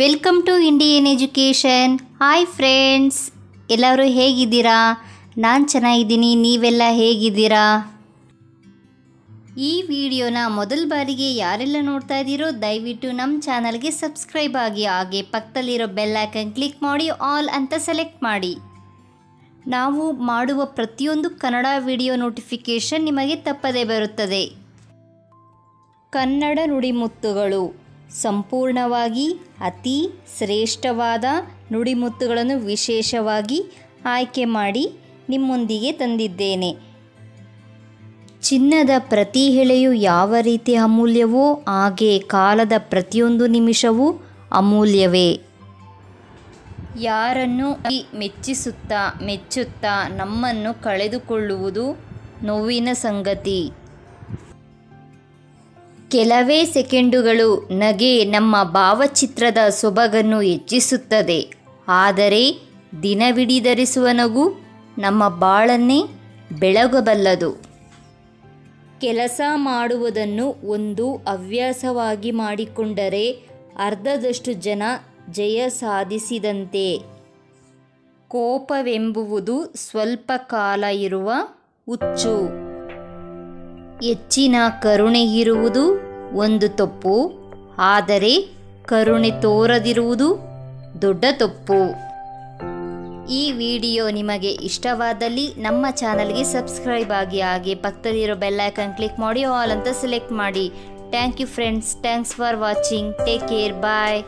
Welcome to Indian education. Hi friends, ಎಲ್ಲರೂ ಹೇಗಿದ್ದೀರಾ? ನಾನು ಚೆನ್ನಾಗಿದ್ದೀನಿ, ನೀವೆಲ್ಲ ಹೇಗಿದ್ದೀರಾ? ಈ ವಿಡಿಯೋನ ಮೊದಲ ಬಾರಿಗೆ ಯಾರೆಲ್ಲ ನೋಡ್ತಾ ಇದ್ದೀರೋ, ದಯವಿಟ್ಟು ನಮ್ಮ ಚಾನಲ್ಗೆ ಸಬ್ಸ್ಕ್ರೈಬ್ ಆಗಿ, ಹಾಗೆ ಪಕ್ಕದಲ್ಲಿರೋ ಬೆಲ್ ಐಕನ್ ಕ್ಲಿಕ್ ಮಾಡಿ, ಆಲ್ ಅಂತ ಸೆಲೆಕ್ಟ್ ಮಾಡಿ. ನಾವು ಮಾಡುವ ಪ್ರತಿಯೊಂದು ಕನ್ನಡ ವಿಡಿಯೋ ನೋಟಿಫಿಕೇಷನ್ ನಿಮಗೆ ತಪ್ಪದೇ ಬರುತ್ತದೆ. ಕನ್ನಡ ನುಡಿಮುತ್ತುಗಳು. ಸಂಪೂರ್ಣವಾಗಿ ಅತಿ ಶ್ರೇಷ್ಠವಾದ ನುಡಿಮುತ್ತುಗಳನ್ನು ವಿಶೇಷವಾಗಿ ಆಯ್ಕೆ ಮಾಡಿ ನಿಮ್ಮೊಂದಿಗೆ ತಂದಿದ್ದೇನೆ. ಚಿನ್ನದ ಪ್ರತಿ ಹೆಳೆಯು ಯಾವ ರೀತಿ ಅಮೂಲ್ಯವೋ ಹಾಗೆ ಕಾಲದ ಪ್ರತಿಯೊಂದು ನಿಮಿಷವೂ ಅಮೂಲ್ಯವೇ. ಯಾರನ್ನು ಮೆಚ್ಚಿಸುತ್ತಾ ಮೆಚ್ಚುತ್ತಾ ನಮ್ಮನ್ನು ಕಳೆದುಕೊಳ್ಳುವುದು ನೋವಿನ ಸಂಗತಿ. ಕೆಲವೇ ಸೆಕೆಂಡುಗಳು ನಗೆ ನಮ್ಮ ಭಾವಚಿತ್ರದ ಸೊಬಗನ್ನು ಹೆಚ್ಚಿಸುತ್ತದೆ. ಆದರೆ ದಿನವಿಡೀ ಧರಿಸುವ ನಗು ನಮ್ಮ ಬಾಳನ್ನೇ ಬೆಳಗಬಲ್ಲದು. ಕೆಲಸ ಮಾಡುವುದನ್ನು ಒಂದು ಹವ್ಯಾಸವಾಗಿ ಮಾಡಿಕೊಂಡರೆ ಅರ್ಧದಷ್ಟು ಜನ ಜಯ ಸಾಧಿಸಿದಂತೆ. ಕೋಪವೆಂಬುವುದು ಸ್ವಲ್ಪ ಕಾಲ ಇರುವ ಹುಚ್ಚು. ಹೆಚ್ಚಿನ ಕರುಣೆ ಇರುವುದು ಒಂದು ತಪ್ಪು, ಆದರೆ ಕರುಣೆ ತೋರದಿರುವುದು ದೊಡ್ಡ ತಪ್ಪು. ಈ ವಿಡಿಯೋ ನಿಮಗೆ ಇಷ್ಟವಾದಲ್ಲಿ ನಮ್ಮ ಚಾನಲ್ಗೆ ಸಬ್ಸ್ಕ್ರೈಬ್ ಆಗಿ ಹಾಗೆ ಪಕ್ಕದಲ್ಲಿರೋ ಬೆಲ್ಲೈಕನ್ ಕ್ಲಿಕ್ ಮಾಡಿ ಆಲ್ ಅಂತ ಸೆಲೆಕ್ಟ್ ಮಾಡಿ. Thank you friends, thanks for watching. Take care, bye.